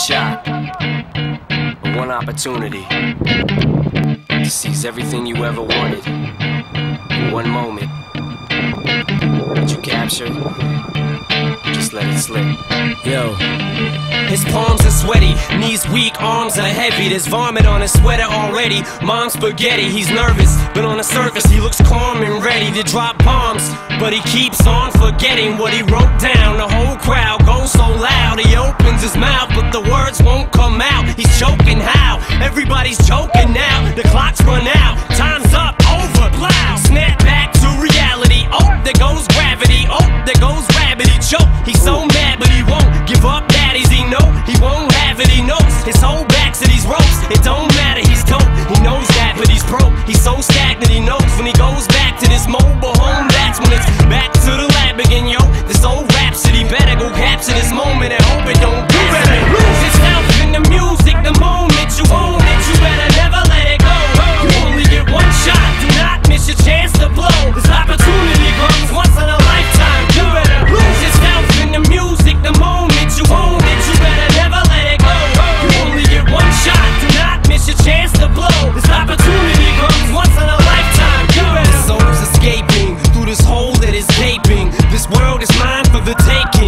shot, one opportunity to seize everything you ever wanted in one moment. That you captured, just let it slip. Yo. His palms are sweaty, knees weak, arms are heavy. There's vomit on his sweater already. Mom's spaghetti, he's nervous, but on the surface he looks calm and ready to drop bombs. But he keeps on forgetting what he wrote down. The whole crowd goes so loud, he opens his mouth, but the words won't come out. He's choking how? Everybody's choking now. The clock's run out, time's up, over, loud. Snap back to reality. Oh, there goes gravity. Oh, there goes gravity. Choke. He's so mad, but he won't give up. Daddies, he know he won't have it. He knows his whole back to these ropes. It don't matter. He's dope. He knows that, but he's broke. He's so stagnant. He knows when he goes back to this mobile go capture this moment and hope it don't. You better lose yourself in the music the moment you own it. You better never let it go. You only get one shot. Do not miss your chance to blow. This opportunity comes once in a lifetime. You better lose yourself in the music the moment you own it. You better never let it go. You only get one shot. Do not miss your chance to blow. This opportunity comes once in a lifetime. You better. Soul's escaping through this hole that is gaping. This world is mine for the taking.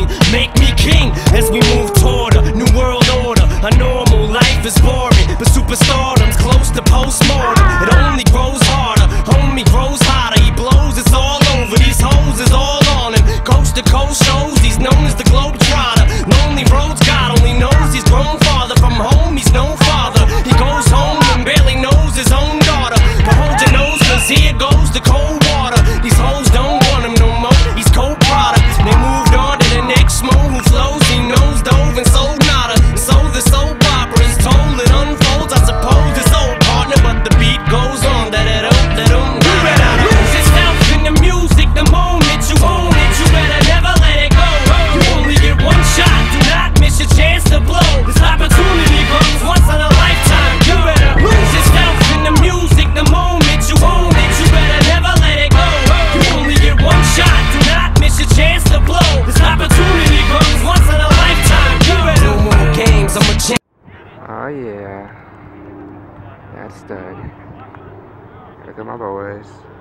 That's stud. Look at my boys.